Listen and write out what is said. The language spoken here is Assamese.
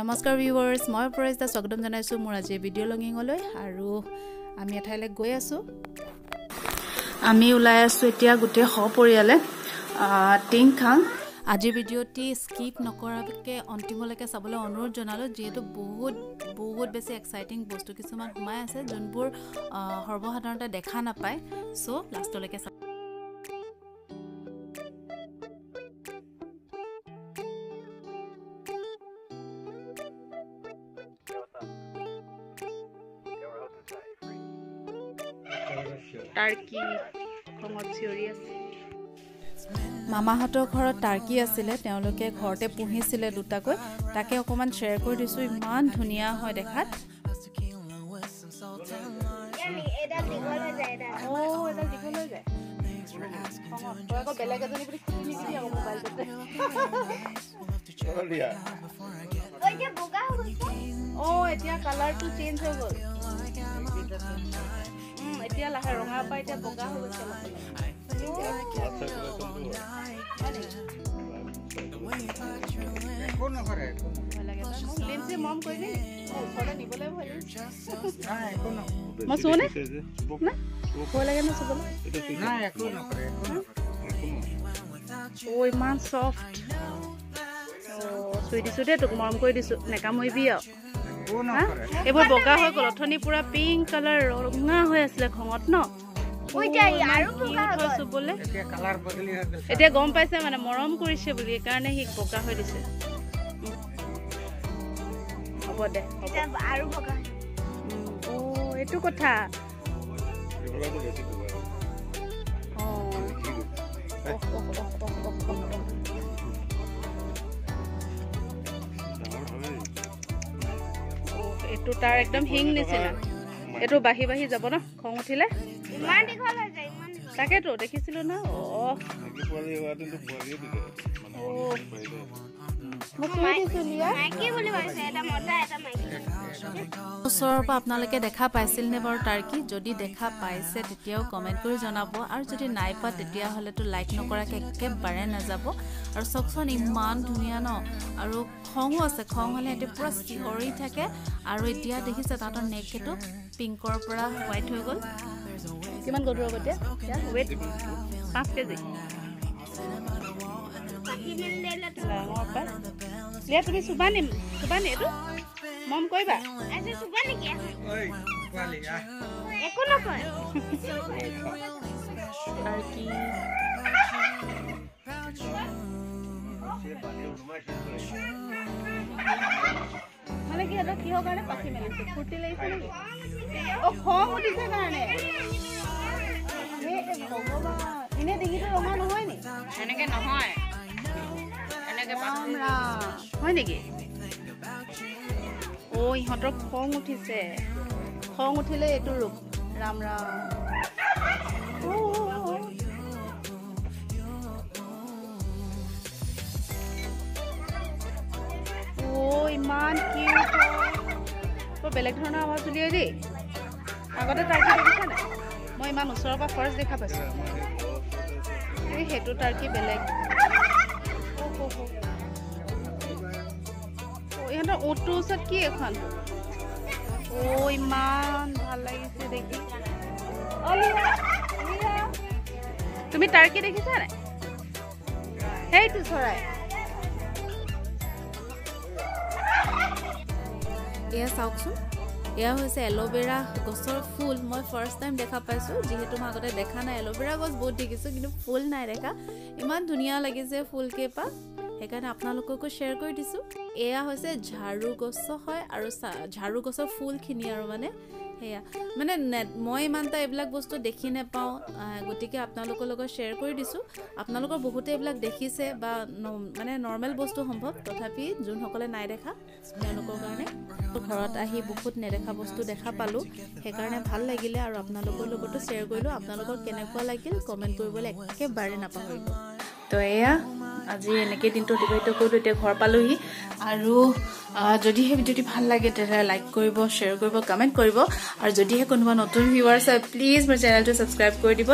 নমস্কাৰ ভিউৱাৰ্ছ মই পৰেশদা স্বাগতম জনাইছোঁ মোৰ আজি ভিডিঅ' লঙিঙলৈ আৰু আমি এঠাইলৈ গৈ আছোঁ। আমি ওলাই আছোঁ এতিয়া গোটেই সপৰিয়ালে টিংখাং। আজিৰ ভিডিঅ'টি স্কিপ নকৰাকৈ অন্তিমলৈকে চাবলৈ অনুৰোধ জনালোঁ যিহেতু বহুত বহুত বেছি এক্সাইটিং বস্তু কিছুমান সোমাই আছে যোনবোৰ সৰ্বসাধাৰণতে দেখা নাপায়। চ' লাষ্টলৈকে চাব টাৰ্কি খঙত চিঞৰি আছে। মামাহঁতৰ ঘৰত টাৰ্কি আছিলে তেওঁলোকে ঘৰতে পুহিছিলে দুটাকৈ। তাকে অকণমান শ্বেয়াৰ কৰি দিছোঁ ইমান ধুনীয়া হয় দেখাত। এতিয়া কালাৰটো চেঞ্জ হৈ গ'ল। লাহে ৰঙা পৰা এতিয়া বগা হৈ গৈছে ইমান চফ্ট। চুই দিছো দেই তোক মৰম কৰি দিছো। নেকামৰিবি আৰু। এইবোৰ বগা হৈ গ'ল অথনি পুৰা পিংক কালাৰ ৰঙা হৈ আছিলে খঙত ন? এতিয়া গম পাইছে মানে মৰম কৰিছে বুলি সেইকাৰণে সি বগা হৈ দিছে। হ'ব দে এইটো কথা। এইটো তাৰ একদম শিং নিচিনা। এইটো বাঢ়ি বাঢ়ি যাব ন? খং উঠিলে? তাকেতো দেখিছিলো ন? ওচৰৰ পৰা আপোনালোকে দেখা পাইছিল নে বাৰু টাৰ্কি যদি দেখা পাইছে তেতিয়াও কমেণ্ট কৰি জনাব। আৰু যদি নাই পোৱা তেতিয়াহ'লেতো লাইক নকৰাকৈ একেবাৰে নাযাব। আৰু চাওকচোন ইমান ধুনীয়া ন? আৰু খঙো আছে খং হ'লে সিহঁতে পূৰা চিঞৰি থাকে। আৰু এতিয়া দেখিছে তাহাঁতৰ নেক সেইটো পিংকৰ পৰা হোৱাইট হৈ গ'ল। কিমান গধুৰ হ'ব এতিয়া? পাঁচ কেজি। তুমি চুবা নিম চুবা নি এইটো? মম কৰিবা? একো নকয়। মানে কি সিহঁতক কিহৰ কাৰণে পাখি মেলিছে? ফূৰ্তি লাগিছে নেকি? অ খং উঠিছে কাৰণে। এনে ডিঙিটো ৰঙা নহয় নি? এনেকে নহয়। হয় নেকি? অ ইহঁতৰ খং উঠিছে। খং উঠিলে এইটো ৰূপ। ৰাম ৰাম। ইমান বেলেগ ধৰণৰ আৱাজ উলিয়াই দেই। আগতে টাৰ্কি দেখিছা নাই? মই ইমান ওচৰৰ পৰা ফাৰ্ষ্ট দেখা পাইছোঁ। এই সেইটো টাৰ্কি বেলেগ। ইহঁতৰ উটটোৰ ওচৰত কি এখন? অ' ইমান ভাল লাগিছে দেখি তুমি টাৰ্কি দেখিছা? নাই সেইটো চৰাই এয়া চাওকচোন। এয়া হৈছে এল'ভেৰা গছৰ ফুল। মই ফাৰ্ষ্ট টাইম দেখা পাইছোঁ যিহেতু মই আগতে দেখা নাই। এল'ভেৰা গছ বহুত দেখিছোঁ কিন্তু ফুল নাই দেখা। ইমান ধুনীয়া লাগিছে ফুলকেইপাহ সেইকাৰণে আপোনালোককো শ্বেয়াৰ কৰি দিছোঁ। এয়া হৈছে ঝাৰু গছ হয় আৰু ঝাৰু গছৰ ফুলখিনি আৰু মানে সেয়া। মানে মই ইমান এটা এইবিলাক বস্তু দেখি নাপাওঁ। গতিকে আপোনালোকৰ লগত শ্বেয়াৰ কৰি দিছোঁ। আপোনালোকৰ বহুতে এইবিলাক দেখিছে বা মানে নৰ্মেল বস্তু সম্ভৱ। তথাপি যোনসকলে নাই দেখা তেওঁলোকৰ কাৰণে। ঘৰত আহি বহুত নেদেখা বস্তু দেখা পালোঁ। সেইকাৰণে ভাল লাগিলে আৰু আপোনালোকৰ লগতো শ্বেয়াৰ কৰিলোঁ। আপোনালোকৰ কেনেকুৱা লাগিল কমেণ্ট কৰিবলৈ একেবাৰে নাপাহৰিব। তো এয়া আজি এনেকৈ দিনটো অতিবাহিত কৰিলোঁ এতিয়া ঘৰ পালোহি। আৰু যদিহে ভিডিঅ'টি ভাল লাগে তেতিয়াহ'লে লাইক কৰিব শ্বেয়াৰ কৰিব কমেণ্ট কৰিব। আৰু যদিহে কোনোবা নতুন ভিউৱাৰ্ছ হয় প্লিজ মোৰ চেনেলটো ছাবস্ক্ৰাইব কৰি দিব